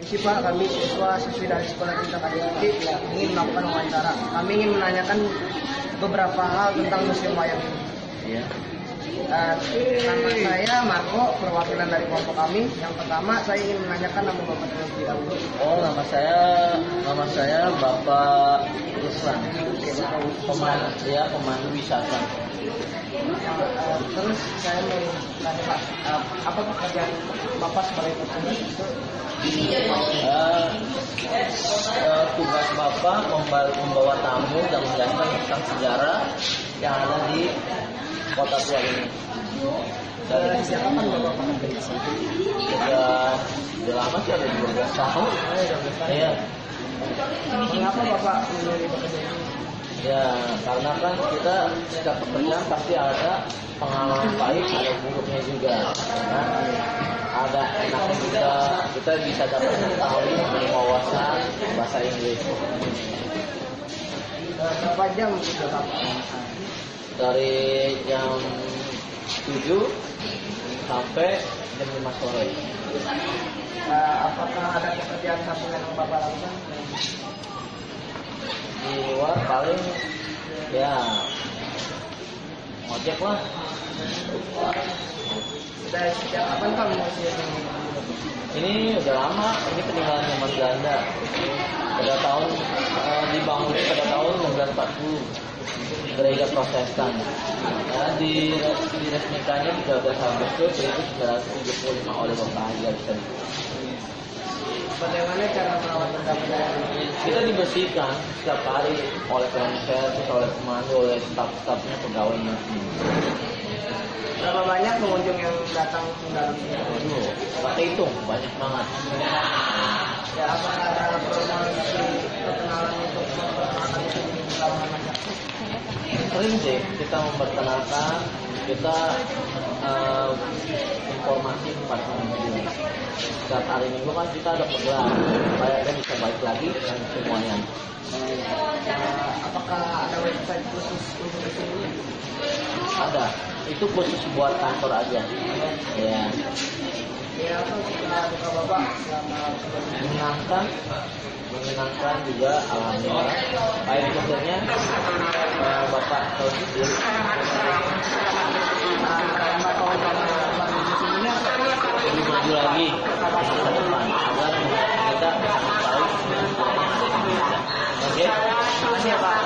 Misi Pak, kami siswa siswi dari sekolah tingkat adik-adik ya, ingin melakukan wawancara. Kami ingin menanyakan beberapa hal tentang museum wayang ini. Iya. Uh, nama saya Marco, perwakilan dari kelompok kami. Yang pertama, saya ingin menanyakan nama Bapak terlebih dahulu. Oh, nama saya nama saya Bapak Ruslan. Pemandu ya, pemandu wisata. Terus saya mau tanya Pak, uh, apa pekerjaan Bapak sebagai petugas itu? Eh, eh, tugas Bapak membawa, membawa tamu dan menjelaskan tentang sejarah yang ada di kota tua ini. Dari sejak kapan Bapak sudah sudah lama sih ada 12 tahun. Iya. Mengapa Bapak memilih bekerja di sini? Ya, karena kan kita setiap pekerjaan pasti ada pengalaman baik, ada buruknya juga. Nah, ada enaknya juga, kita bisa dapat mengetahui wawasan bahasa Inggris. Berapa jam? Dari jam 7 sampai jam 5 sore. Uh, apakah ada pekerjaan sampingan yang Bapak lakukan? Di luar paling ya ngojek lah. Sudah sejak kapan Pak museum ini? Udah lama, ini peninggalan zaman Belanda. Pada tahun eh, dibangun pada tahun 1940 gereja Protestan. Ya, di diresmikannya 13 Agustus 1975 oleh Bapak Haji Arifin. Bagaimana cara merawat benda-benda? Kita dibersihkan setiap hari oleh pengser, terus oleh pemandu, oleh staf-stafnya, pegawainya. Berapa banyak pengunjung yang datang sini? Waduh, pakai hitung banyak banget. Ya, apakah ada promosi perkenalan untuk memperkenalkan museum ini di kalangan masyarakat? Sering sih kita memperkenalkan, kita eh, informasi kepada pengunjung. Setiap hari minggu kan kita ada program supaya dia bisa balik lagi dan semuanya. Eh, apakah ada website khusus untuk ini? Ada, itu khusus buat kantor aja. Ya, ya apa menyenangkan juga alhamdulillah baik bapak tahu sendiri lebih maju lagi agar kita oke